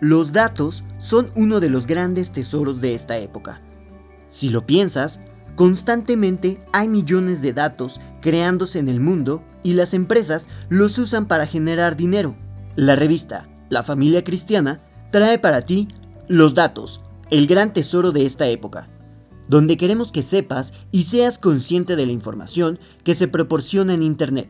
Los datos son uno de los grandes tesoros de esta época. Si lo piensas, constantemente hay millones de datos creándose en el mundo y las empresas los usan para generar dinero. La revista La Familia Cristiana trae para ti los datos, el gran tesoro de esta época, donde queremos que sepas y seas consciente de la información que se proporciona en Internet.